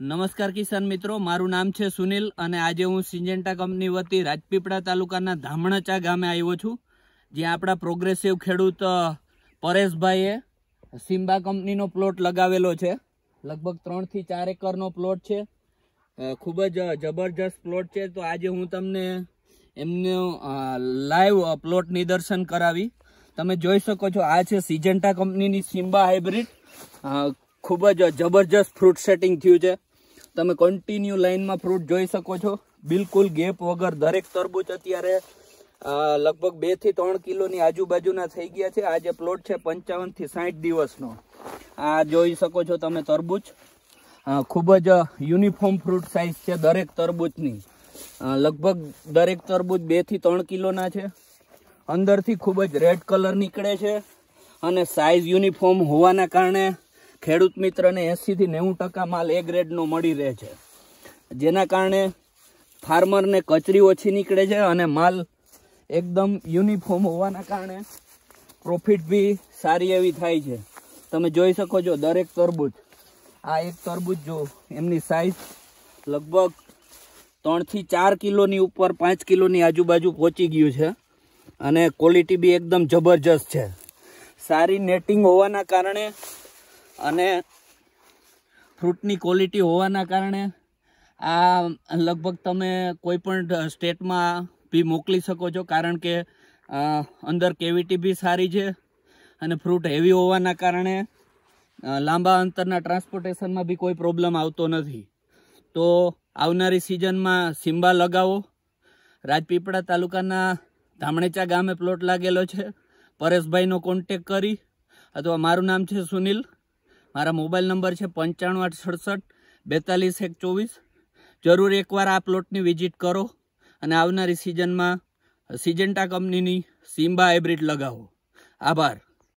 નમસ્કાર કિસાન મિત્રો, મારું નામ છે સુનિલ અને આજે હું સિંજેન્ટા કંપની વતી રાજપીપળા તાલુકાના ધામણચા ગામે આવ્યો છું, જ્યાં આપણા પ્રોગ્રેસિવ ખેડૂત પરેશભાઈએ સિમ્બા કંપનીનો પ્લોટ લગાવેલો છે. લગભગ ત્રણથી ચાર એકરનો પ્લોટ છે. ખૂબ જ જબરજસ્ત પ્લોટ છે. તો આજે હું તમને એમનું લાઈવ પ્લોટ નિદર્શન કરાવી. તમે જોઈ શકો છો, આ છે સિજન્ટા કંપનીની સિમ્બા હાઇબ્રિડ. ખૂબ જ જબરજસ્ત ફ્રૂટ સેટિંગ થયું છે. તમે કન્ટિન્યુ લાઈનમાં ફ્રૂટ જોઈ શકો છો. બિલકુલ ગેપ વગર દરેક તરબૂચ અત્યારે લગભગ બેથી ત્રણ કિલોની આજુબાજુના થઈ ગયા છે. આ જે પ્લોટ છે પંચાવનથી સાઠ દિવસનો. આ જોઈ શકો છો તમે તરબૂચ. ખૂબ જ યુનિફોર્મ ફ્રૂટ સાઇઝ છે દરેક તરબૂચની. લગભગ દરેક તરબૂચ બેથી ત્રણ કિલોના છે. અંદરથી ખૂબ જ રેડ કલર નીકળે છે અને સાઇઝ યુનિફોર્મ હોવાના કારણે ખેડૂત મિત્રને એંસીથી નેવું ટકા માલ એ ગ્રેડનો મળી રહે છે. જેના કારણે ફાર્મરને કચરી ઓછી નીકળે છે અને માલ એકદમ યુનિફોર્મ હોવાના કારણે પ્રોફિટ બી સારી એવી થાય છે. તમે જોઈ શકો છો દરેક તરબૂચ. આ એક તરબૂચ જો એમની સાઈઝ લગભગ ત્રણથી ચાર કિલોની ઉપર પાંચ કિલોની આજુબાજુ પહોંચી ગયું છે અને ક્વોલિટી બી એકદમ જબરજસ્ત છે. સારી નેટિંગ હોવાના કારણે અને ફ્રૂટની ક્વોલિટી હોવાના કારણે આ લગભગ તમે કોઈ પણ સ્ટેટમાં બી મોકલી શકો છો, કારણ કે અંદર કેવિટી બી સારી છે અને ફ્રૂટ હેવી હોવાના કારણે લાંબા અંતરના ટ્રાન્સપોર્ટેશનમાં બી કોઈ પ્રોબ્લેમ આવતો નથી. તો આવનારી સિઝનમાં સિમ્બા લગાવો. રાજપીપળા તાલુકાના ધામણેચા ગામે પ્લોટ લાગેલો છે. પરેશભાઈનો કોન્ટેક કરી. અથવા મારું નામ છે સુનિલ. મારા મોબાઈલ નંબર છે પંચાણું આઠ સડસઠ બેતાલીસ એક ચોવીસ. જરૂર એકવાર આ પ્લોટની વિઝિટ કરો અને આવનારી સિઝનમાં સિજન્ટા કંપનીની સિમ્બા હાઇબ્રિડ લગાવો. આભાર.